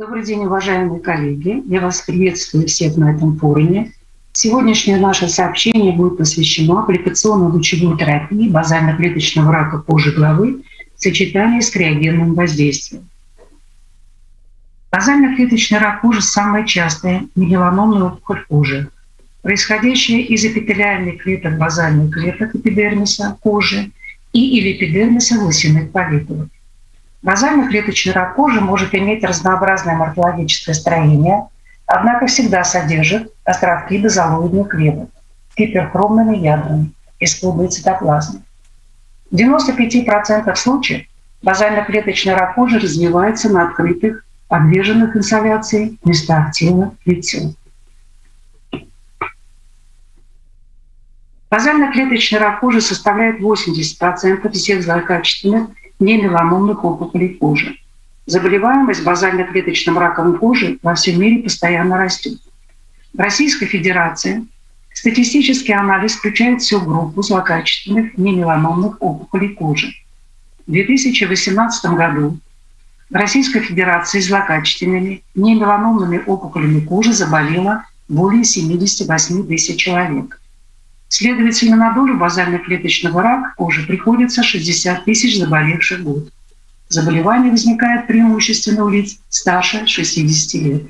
Добрый день, уважаемые коллеги. Я вас приветствую всех на этом форуме. Сегодняшнее наше сообщение будет посвящено аппликационно-лучевой терапии базально-клеточного рака кожи головы в сочетании с криогенным воздействием. Базально-клеточный рак кожи – самая частая меланомная опухоль кожи, происходящая из эпителиальных клеток базальных клеток эпидермиса кожи и или эпидермиса волосяных полипов. Базально-клеточный рак кожи может иметь разнообразное морфологическое строение, однако всегда содержит островки базалоидных клеток с гиперхромными ядрами из клубы цитоплазмы. В 95% случаев базально-клеточный рак кожи развивается на открытых, подверженных инсоляции местах тела лица. Базально-клеточный рак кожи составляет 80% всех злокачественных немеланомных опухолей кожи. Заболеваемость базально-клеточным раком кожи во всем мире постоянно растет. В Российской Федерации статистический анализ включает всю группу злокачественных немеланомных опухолей кожи. В 2018 году в Российской Федерации злокачественными немеланомными опухолями кожи заболело более 78 тысяч человек. Следовательно, на долю базально-клеточного рака кожи приходится 60 тысяч заболевших в год. Заболевание возникает преимущественно у лиц старше 60 лет.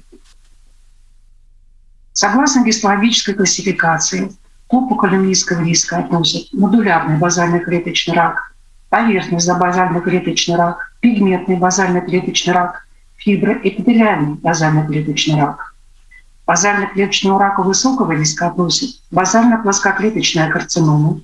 Согласно гистологической классификации, к опухолям низкого риска относят модулярный базальный клеточный рак, поверхностный базальный клеточный рак, пигментный базальный клеточный рак, фиброэпителиальный базальный клеточный рак базально-клеточного рака высокого риска относят базально-плоскоклеточная карцинома,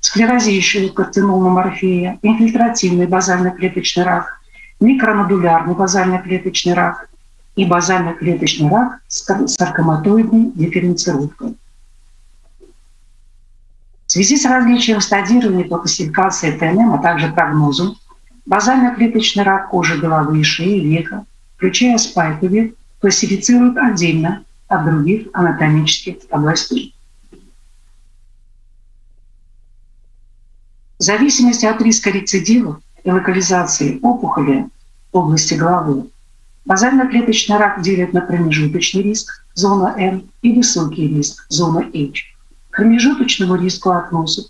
склерозиющую карциному морфея, инфильтративный базально-клеточный рак, микронодулярный базально-клеточный рак и базально-клеточный рак с саркоматоидной дифференцировкой. В связи с различием стадирования по классификации ТНМ, а также прогнозом, базально-клеточный рак кожи головы и шеи, века, включая спайковый, классифицируют отдельно от других анатомических областей. В зависимости от риска рецидивов и локализации опухоли в области головы, базально-клеточный рак делят на промежуточный риск, зона М, и высокий риск, зона H. К промежуточному риску относят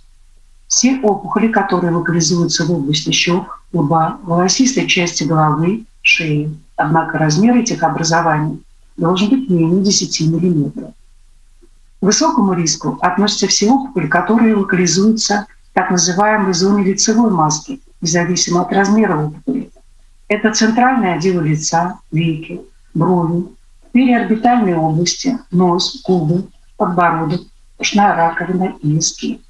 все опухоли, которые локализуются в области щек, лба, волосистой части головы, шеи. Однако размер этих образований должен быть менее 10 мм. К высокому риску относятся все опухоли, которые локализуются в так называемой зоне лицевой маски, независимо от размера опухоли. Это центральное отдел лица, веки, брови, переорбитальные области, нос, губы, подбородок, ушная раковина и виски.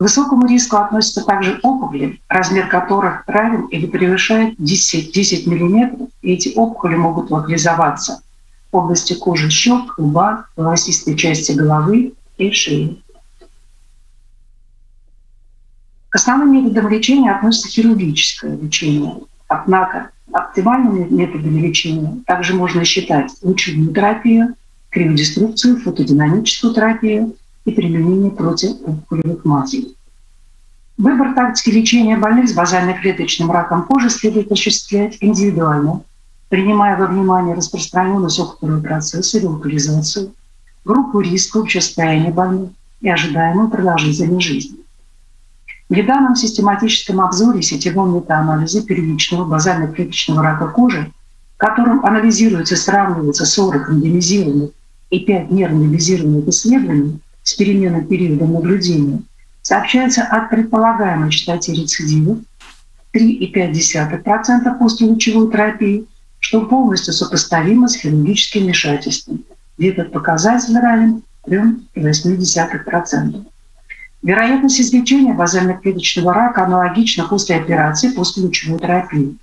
К высокому риску относятся также опухоли, размер которых равен или превышает 10, 10 мм, и эти опухоли могут локализоваться в области кожи щек, лба, волосистой части головы и шеи. К основным методам лечения относится хирургическое лечение. Однако оптимальными методами лечения также можно считать лучевую терапию, криодеструкцию, фотодинамическую терапию и применение противоопухолевых мазей. Выбор тактики лечения больных с базально-клеточным раком кожи следует осуществлять индивидуально, принимая во внимание распространенность опухолевого процесса и локализацию, группу риска, общее состояние больных и ожидаемую продолжительность жизни. В недавнем систематическом обзоре сетевом метаанализа первичного базально-клеточного рака кожи, в котором анализируется и сравнивается 40 рандомизированных и 5 нерандомизированных исследований с переменным периодом наблюдения, сообщается о предполагаемой частоте рецидивов 3,5% после лучевой терапии, что полностью сопоставимо с хирургическим вмешательством, где этот показатель равен 3,8%. Вероятность излечения базально-клеточного рака аналогична после операции после лучевой терапии.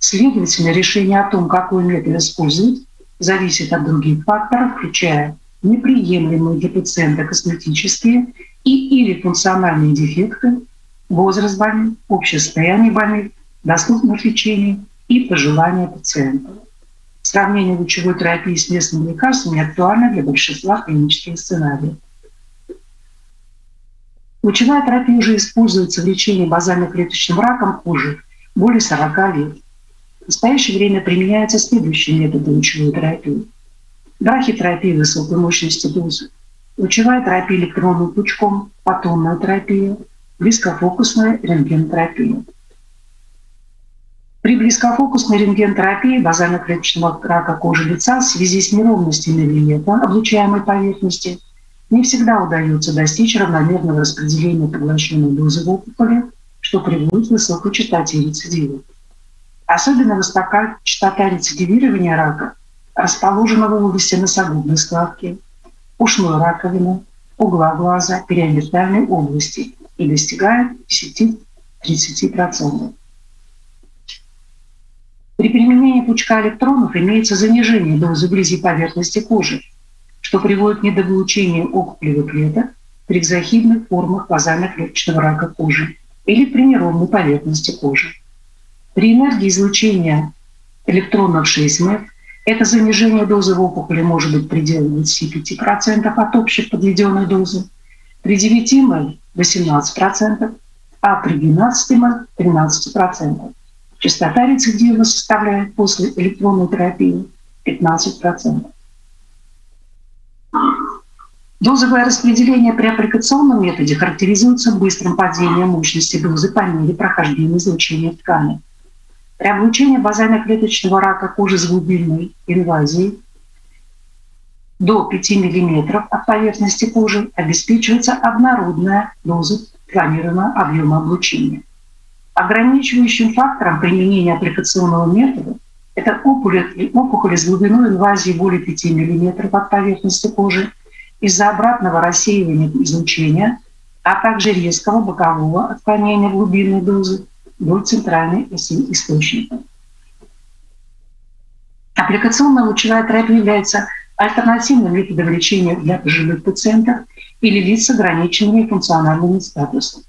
Следовательно, решение о том, какой метод использовать, зависит от других факторов, включая неприемлемые для пациента косметические и или функциональные дефекты, возраст больных, общее состояние больных, доступность лечения и пожелания пациента. Сравнение лучевой терапии с местными лекарствами актуально для большинства клинических сценариев. Лучевая терапия уже используется в лечении базально-клеточным раком кожи более 40 лет. В настоящее время применяются следующие методы лучевой терапии. Брахитерапия высокой мощности дозы, лучевая терапия электронным пучком, фотонная терапия, близкофокусная рентгенотерапия. При близкофокусной рентгенотерапии базально-клеточного рака кожи лица в связи с неровностями виета облучаемой поверхности не всегда удается достичь равномерного распределения поглощенной дозы в опухоли, что приводит к высокой частоте рецидива. Особенно высока частота рецидивирования рака, расположенного в области носогубной складки, ушной раковины, угла глаза, периомертальной области и достигает 10-30%. При применении пучка электронов имеется занижение дозы вблизи поверхности кожи, что приводит к недополучению опухолевых клеток при экзохидных формах базально-клеточного рака кожи или при неровной поверхности кожи. При энергии излучения электронов 6 МЭФ это занижение дозы в опухоли может быть в пределах 25% от общей подведенной дозы, при 9 МЭФ 18%, а при 12 МЭФ 13%. Частота рецидива составляет после электронной терапии 15%. Дозовое распределение при аппликационном методе характеризуется быстрым падением мощности дозы по мере прохождения излучения ткани. При облучении базально-клеточного рака кожи с глубинной инвазией до 5 мм от поверхности кожи обеспечивается однородная доза планируемого объема облучения. Ограничивающим фактором применения аппликационного метода это опухоли, опухоли с глубиной инвазии более 5 мм от поверхности кожи из-за обратного рассеивания излучения, а также резкого бокового отклонения глубинной дозы до центральной оси источника. Аппликационная лучевая терапия является альтернативным методом лечения для пожилых пациентов или лиц с ограниченными функциональными статусами,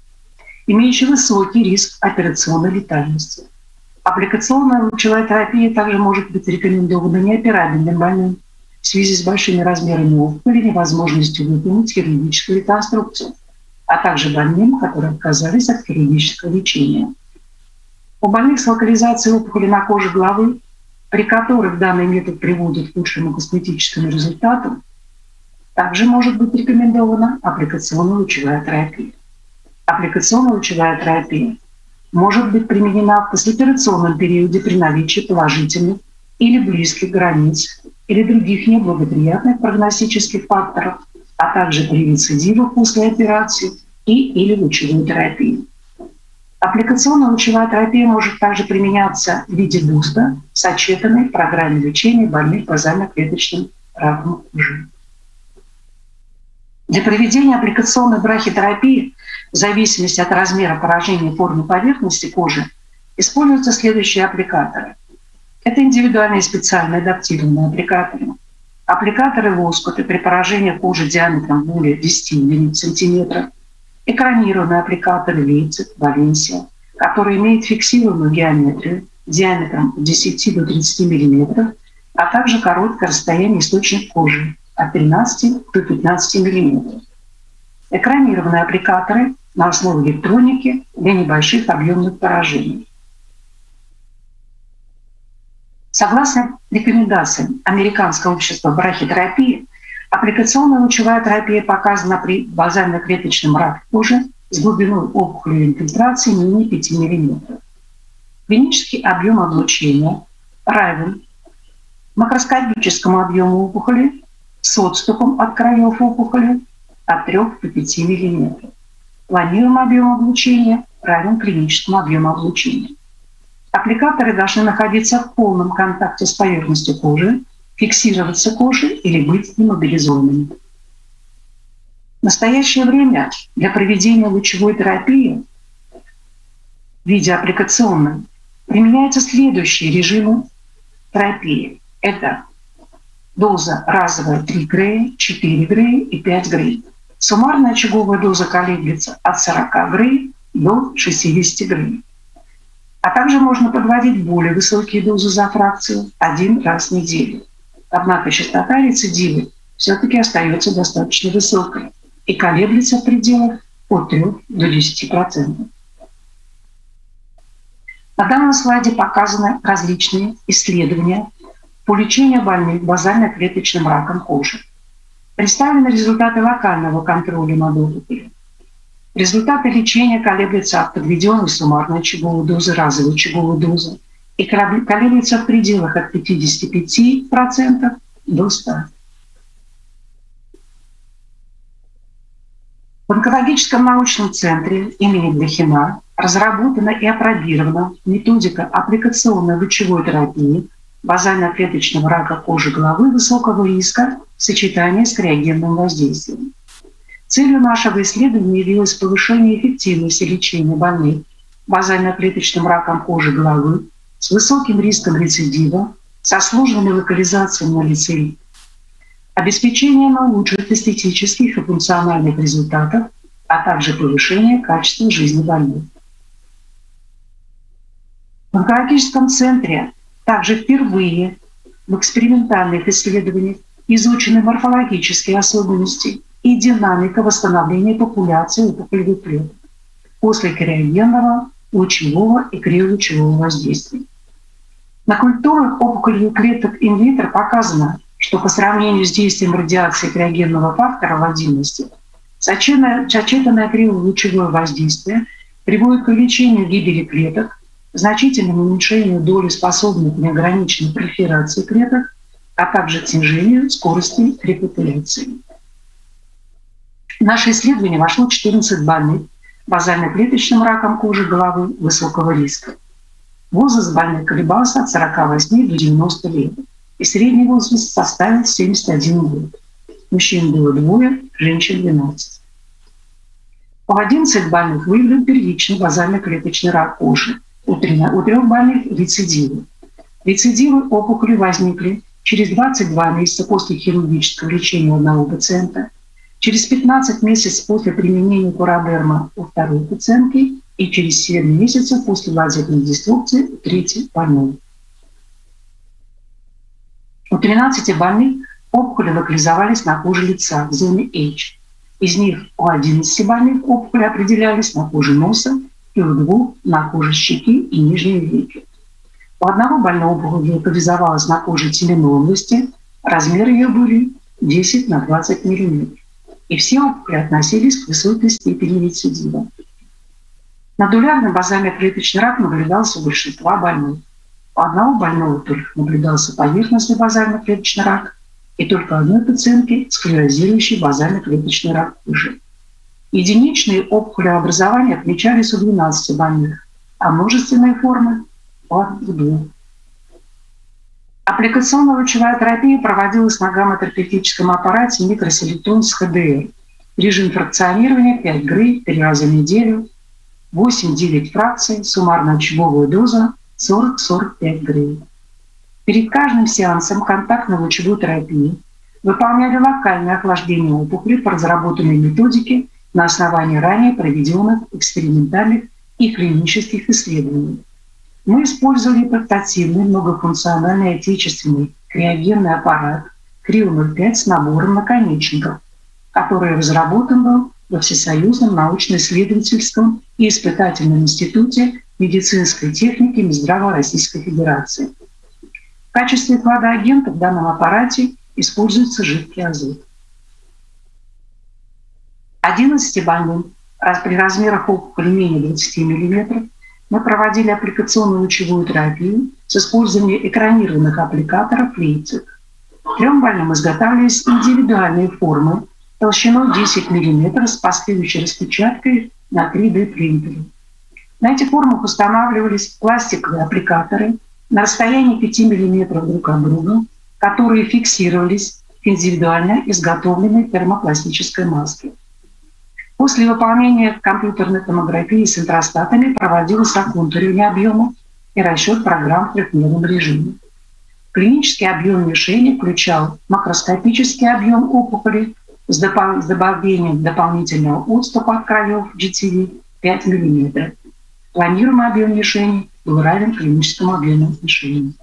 имеющих высокий риск операционной летальности. Аппликационная лучевая терапия также может быть рекомендована неоперабельным больным в связи с большими размерами опухоли невозможностью выполнить хирургическую реконструкцию, а также больным, которые отказались от хирургического лечения. У больных с локализацией опухоли на коже головы, при которых данный метод приводит к лучшему косметическому результату, также может быть рекомендована аппликационная лучевая терапия. Аппликационная лучевая терапия может быть применена в послеоперационном периоде при наличии положительных или близких границ или других неблагоприятных прогностических факторов, а также при рецидивах после операции и или лучевой терапии. Аппликационная лучевая терапия может также применяться в виде буста в сочетанной программе лечения больных базально-клеточным раком кожи. Для проведения аппликационной брахитерапии в зависимости от размера поражения формы поверхности кожи используются следующие аппликаторы. Это индивидуальные специальные адаптированные аппликаторы. Аппликаторы воскуты при поражении кожи диаметром более 10 см экранированный аппликатор Лейпциг, Валенсия, который имеет фиксированную геометрию диаметром от 10 до 30 мм, а также короткое расстояние источник кожи от 13 до 15 мм. Экранированные аппликаторы на основе электроники для небольших объемных поражений. Согласно рекомендациям Американского общества брахитерапии, Аппликационная лучевая терапия показана при базально-клеточном раке кожи с глубиной опухоли инфильтрации менее 5 мм. Клинический объем облучения равен макроскопическому объему опухоли с отступом от краев опухоли от 3 до 5 мм. Планируемый объем облучения равен клиническому объему облучения. Аппликаторы должны находиться в полном контакте с поверхностью кожи фиксироваться кожей или быть иммобилизованными. В настоящее время для проведения лучевой терапии в виде аппликационной применяются следующие режимы терапии. Это доза разовая 3 грея, 4 грея и 5 грей. Суммарная очаговая доза колеблется от 40 грей до 60 грей. А также можно подводить более высокие дозы за фракцию один раз в неделю. Однако частота рецидивы все-таки остается достаточно высокой и колеблется в пределах от 3 до 10%. На данном слайде показаны различные исследования по лечению больных базально-клеточным раком кожи. Представлены результаты локального контроля опухолью. Результаты лечения колеблются от подведенной суммарной чеговой дозы, разовой чеговой дозы и колеблются в пределах от 55% до 100%. В онкологическом научном центре имени Блохина разработана и опробирована методика аппликационной лучевой терапии базально-клеточного рака кожи головы высокого риска в сочетании с криогенным воздействием. Целью нашего исследования явилось повышение эффективности лечения больных базально-клеточным раком кожи головы с высоким риском рецидива, со сложными локализациями на лице, обеспечение наилучших эстетических и функциональных результатов, а также повышение качества жизни больных. В онкологическом центре также впервые в экспериментальных исследованиях изучены морфологические особенности и динамика восстановления популяции опухолевых клеток после криогенного, лучевого и криолучевого воздействия. На культурах опухолевых клеток инвитро показано, что по сравнению с действием радиации криогенного фактора владимости, сочетанное криолучевое воздействие приводит к увеличению гибели клеток, значительному уменьшению доли способных к неограниченной пролиферации клеток, а также снижению скорости репопуляции. Наше исследование вошло 14 больных базально-клеточным раком кожи головы высокого риска. Возраст больных колебался от 48 до 90 лет, и средний возраст составил 71 год. Мужчин было двое, женщин 12. У 11 больных выявлен первичный базально-клеточный рак кожи, у трех больных – рецидивы. Рецидивы опухоли возникли через 22 месяца после хирургического лечения одного пациента – Через 15 месяцев после применения курадерма у второй пациентки и через 7 месяцев после лазерной деструкции у третьей больной. У 13 больных опухоли локализовались на коже лица в зоне H. Из них у 11 больных опухоли определялись на коже носа и у двух на коже щеки и нижней веки. У одного больного опухоль локализовалась на коже теменной области, размеры ее были 10 на 20 мм и все опухоли относились к высокой степени рецидива. Нодулярный базально-клеточный рак наблюдался у большинства больных. У одного больного только наблюдался поверхностный базально-клеточный рак, и только одной пациентке склерозирующий базально-клеточный рак кожи. Единичные опухолеобразования отмечались у 12 больных, а множественные формы – у двух. Аппликационно-лучевая терапия проводилась на гамма-терапевтическом аппарате микроселектон с ХДР. Режим фракционирования 5 грей 3 раза в неделю, 8-9 фракций, суммарная лучевая доза 40-45 грей. Перед каждым сеансом контактной лучевой терапии выполняли локальное охлаждение опухоли по разработанной методике на основании ранее проведенных экспериментальных и клинических исследований. Мы использовали портативный многофункциональный отечественный криогенный аппарат Крио-05 с набором наконечников, который разработан был во Всесоюзном научно-исследовательском и испытательном институте медицинской техники Минздрава Российской Федерации. В качестве кладоагента в данном аппарате используется жидкий азот. 11 больным при размерах опухоли менее 20 мм мы проводили аппликационную лучевую терапию с использованием экранированных аппликаторов лейцик. Трем больным изготавливались индивидуальные формы толщиной 10 мм с последующей распечаткой на 3D-принтере. На этих формах устанавливались пластиковые аппликаторы на расстоянии 5 мм друг от друга, которые фиксировались индивидуально изготовленной термопластической маске. После выполнения компьютерной томографии с интростатами проводилось оконтуривание объема и расчет программ в трехмерном режиме. Клинический объем мишени включал макроскопический объем опухоли с, добавлением дополнительного отступа от краев GTV 5 мм. Планируемый объем мишени был равен клиническому объему мишени.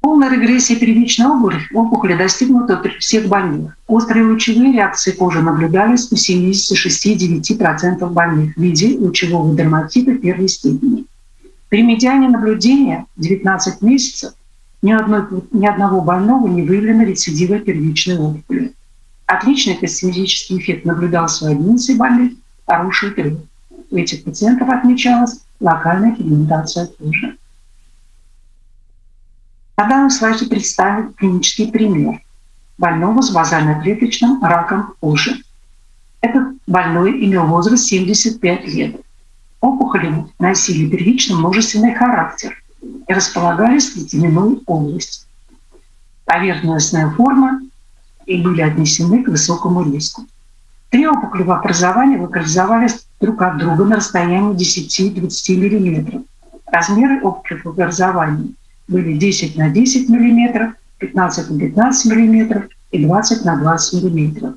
Полная регрессия первичной опухоли достигнута при всех больных. Острые лучевые реакции кожи наблюдались у 76-9% больных в виде лучевого дерматита первой степени. При медиане наблюдения 19 месяцев ни, одной, ни одного больного не выявлено рецидива первичной опухоли. Отличный косметический эффект наблюдался у 11 больных, хороший трех. У этих пациентов отмечалась локальная пигментация кожи. На данном слайде представлен клинический пример больного с базально-клеточным раком кожи. Этот больной имел возраст 75 лет. Опухоли носили первично множественный характер и располагались в теменной области. Поверхностная форма и были отнесены к высокому риску. Три опухолевых образования локализовались друг от друга на расстоянии 10-20 мм. Размеры опухолевых образований были 10 на 10 мм, 15 на 15 мм и 20 на 20 мм.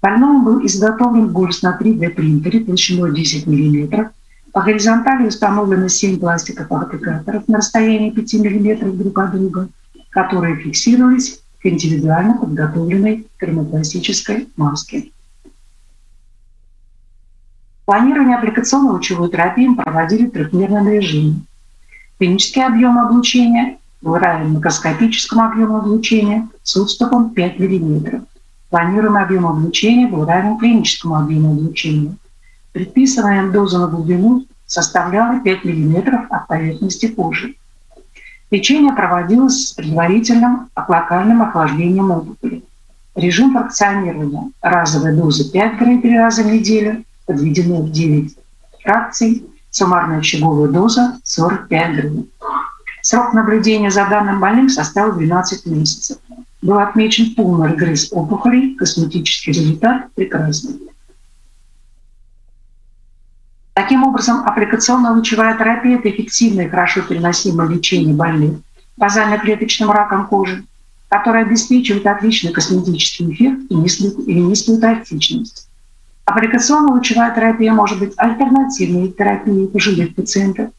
Больному был изготовлен гольф на 3D принтере толщиной 10 мм. По горизонтали установлено 7 пластиковых аппликаторов на расстоянии 5 мм друг от друга, которые фиксировались к индивидуально подготовленной термопластической маске. Планирование аппликационной лучевой терапии проводили в трехмерном режиме. Клинический объем облучения был равен макроскопическому объему облучения с отступом 5 мм. Планируемый объем облучения был равен клиническому объему облучения. Предписанная доза на глубину составляла 5 мм от поверхности кожи. Лечение проводилось с предварительным локальным охлаждением опухоли. Режим фракционирования. Разовая доза 5 грамм 3 раза в неделю, подведены в 9 фракций – Суммарная щеговая доза 45 гривен. Срок наблюдения за данным больным составил 12 месяцев. Был отмечен полный регресс опухолей, косметический результат прекрасный. Таким образом, аппликационно-лучевая терапия – это эффективное и хорошо переносимое лечение больных базально-клеточным раком кожи, которое обеспечивает отличный косметический эффект и низкую, токсичность. Аппликационно-лучевая терапия может быть альтернативной терапией пожилых пациентов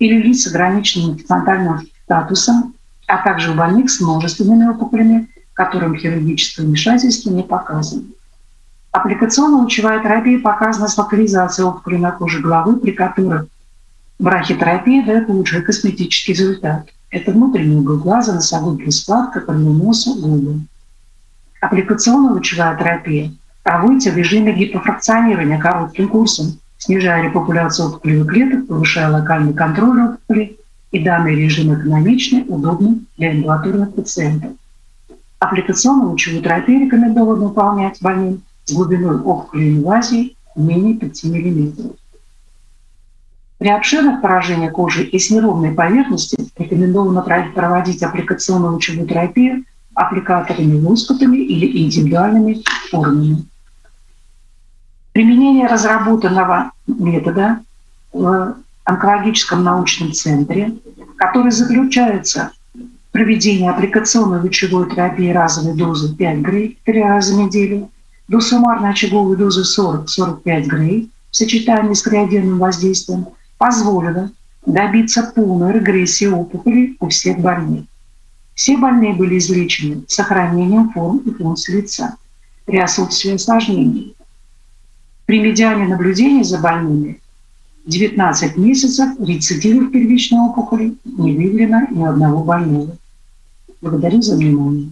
или лиц с ограниченным фронтальным статусом, а также у больных с множественными опухолями, которым хирургическое вмешательство не показано. Аппликационно-лучевая терапия показана с локализацией опухоли на коже головы, при которой брахитерапия дает лучший косметический результат. Это внутренний угол глаза, носогубная складка, корню носа, губы. Аппликационно-лучевая терапия – а выйти в режиме гипофракционирования коротким курсом, снижая репопуляцию опухолевых клеток, повышая локальный контроль опухоли, и данный режим экономичный, удобный для амбулаторных пациентов. Аппликационную лучевую терапию рекомендовано выполнять больным глубиной опухоли инвазии менее 5 мм. При обширных поражениях кожи и с неровной поверхности рекомендовано проводить аппликационную лучевую терапию аппликаторами лоскутами или индивидуальными формами. Применение разработанного метода в онкологическом научном центре, который заключается в проведении аппликационной лучевой терапии разовой дозы 5 грей 3 раза в неделю до суммарной очаговой дозы 40-45 грей в сочетании с криогенным воздействием позволило добиться полной регрессии опухоли у всех больных. Все больные были излечены с сохранением форм и функций лица при отсутствии осложнений. При медиане наблюдения за больными 19 месяцев рецидивов первичной опухоли не выявлено ни одного больного. Благодарю за внимание.